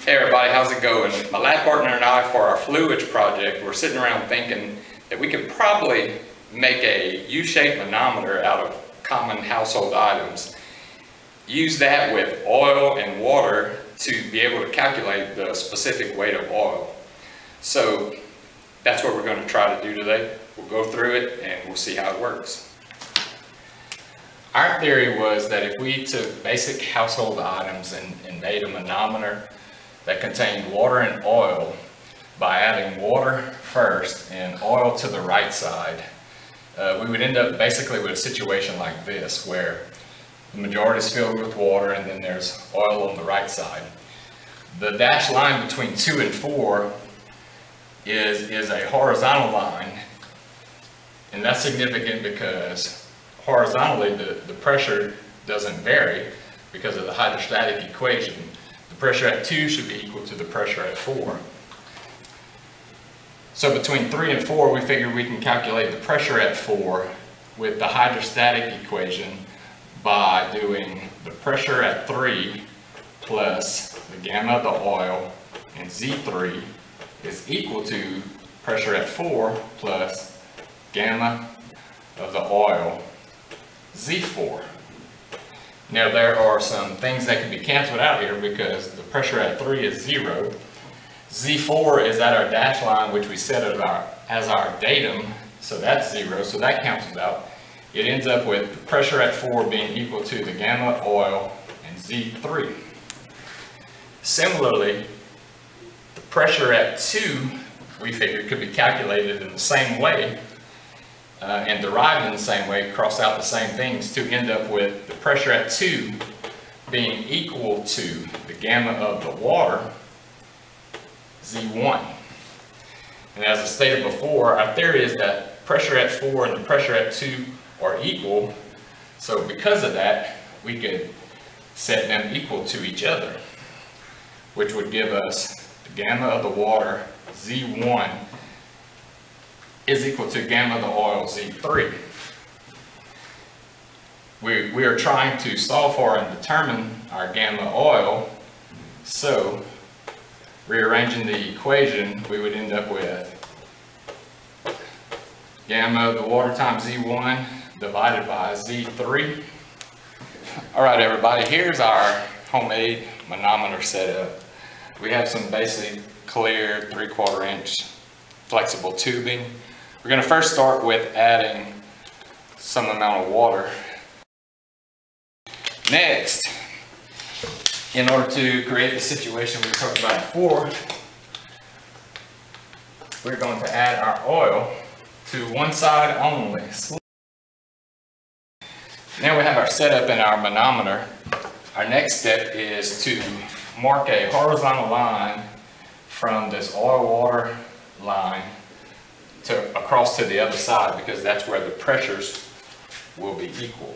Hey everybody, how's it going? My lab partner and I, for our fluids project, we're sitting around thinking that we could probably make a U-shaped manometer out of common household items. Use that with oil and water to be able to calculate the specific weight of oil. So that's what we're going to try to do today. We'll go through it and we'll see how it works. Our theory was that if we took basic household items and, and made a manometer that contained water and oil by adding water first and oil to the right side, uh, we would end up basically with a situation like this where the majority is filled with water and then there's oil on the right side. The dashed line between 2 and 4 is, is a horizontal line and that's significant because horizontally the, the pressure doesn't vary because of the hydrostatic equation. The pressure at 2 should be equal to the pressure at 4. So between 3 and 4 we figure we can calculate the pressure at 4 with the hydrostatic equation by doing the pressure at 3 plus the gamma of the oil and Z3 is equal to pressure at 4 plus gamma of the oil Z4. Now there are some things that can be canceled out here because the pressure at 3 is 0. Z4 is at our dash line which we set as our, as our datum, so that's 0, so that cancels out. It ends up with pressure at 4 being equal to the gamma oil and Z3. Similarly, the pressure at 2 we figured could be calculated in the same way uh, and derived in the same way, cross out the same things to end up with the pressure at 2 being equal to the gamma of the water, Z1. And as I stated before, our theory is that pressure at 4 and the pressure at 2 are equal. So because of that, we could set them equal to each other, which would give us the gamma of the water, Z1, is equal to gamma the oil Z3. We, we are trying to solve for and determine our gamma oil, so rearranging the equation, we would end up with gamma the water times Z1 divided by Z3. All right, everybody, here's our homemade manometer setup. We have some basic clear three quarter inch flexible tubing. We're gonna first start with adding some amount of water. Next, in order to create the situation we talked about before, we're going to add our oil to one side only. Now we have our setup in our manometer. Our next step is to mark a horizontal line from this oil water line to across to the other side because that's where the pressures will be equal.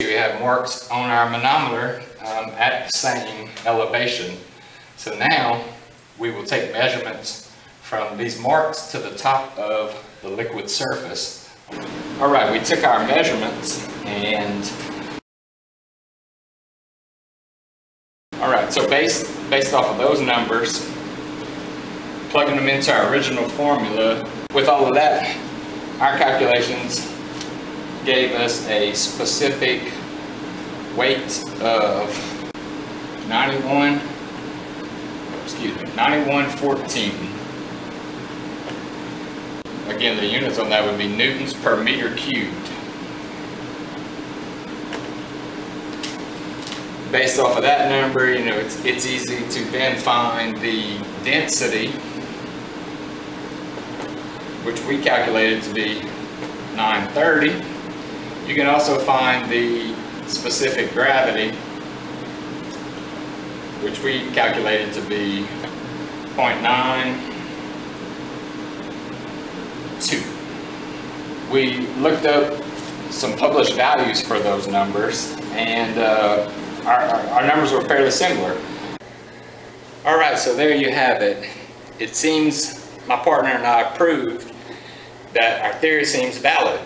We have marks on our manometer um, at the same elevation. So now we will take measurements from these marks to the top of the liquid surface. All right, we took our measurements and all right, so based, based off of those numbers, plugging them into our original formula, with all of that, our calculations gave us a specific weight of 91, excuse me, 9114. Again, the units on that would be newtons per meter cubed. Based off of that number, you know, it's, it's easy to then find the density which we calculated to be 930. You can also find the specific gravity, which we calculated to be 0.92. We looked up some published values for those numbers, and uh, our, our numbers were fairly similar. All right, so there you have it. It seems my partner and I proved that our theory seems valid.